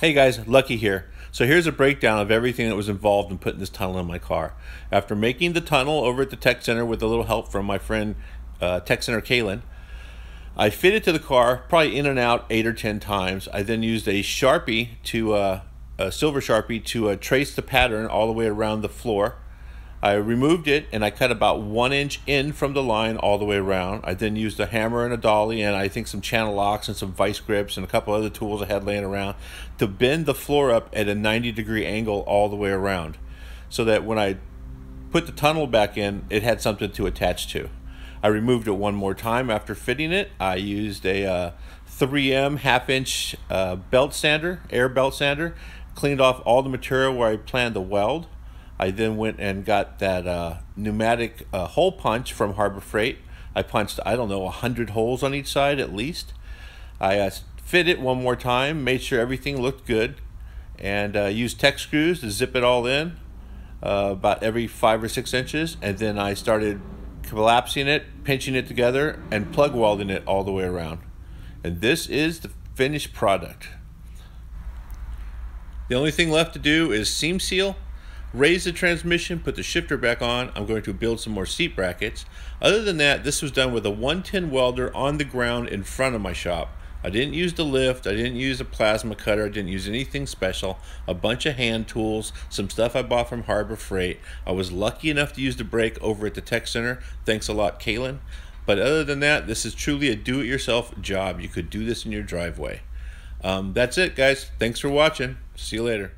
Hey guys, Lucky here. So here's a breakdown of everything that was involved in putting this tunnel in my car. After making the tunnel over at the tech center with a little help from my friend uh, tech center Kaylin, I fitted it to the car probably in and out eight or ten times. I then used a sharpie to uh, a silver sharpie to uh, trace the pattern all the way around the floor. I removed it and I cut about one inch in from the line all the way around. I then used a hammer and a dolly and I think some channel locks and some vice grips and a couple other tools I had laying around to bend the floor up at a 90 degree angle all the way around so that when I put the tunnel back in, it had something to attach to. I removed it one more time after fitting it. I used a uh, 3M half inch uh, belt sander, air belt sander, cleaned off all the material where I planned to weld. I then went and got that uh, pneumatic uh, hole punch from Harbor Freight. I punched, I don't know, 100 holes on each side at least. I uh, fit it one more time, made sure everything looked good, and uh, used Tek screws to zip it all in uh, about every five or six inches. And then I started collapsing it, pinching it together, and plug welding it all the way around. And this is the finished product. The only thing left to do is seam seal raise the transmission, put the shifter back on. I'm going to build some more seat brackets. Other than that, this was done with a 110 welder on the ground in front of my shop. I didn't use the lift, I didn't use a plasma cutter, I didn't use anything special. A bunch of hand tools, some stuff I bought from Harbor Freight. I was lucky enough to use the brake over at the tech center. Thanks a lot, Kaylin. But other than that, this is truly a do-it-yourself job. You could do this in your driveway. Um, that's it, guys. Thanks for watching. See you later.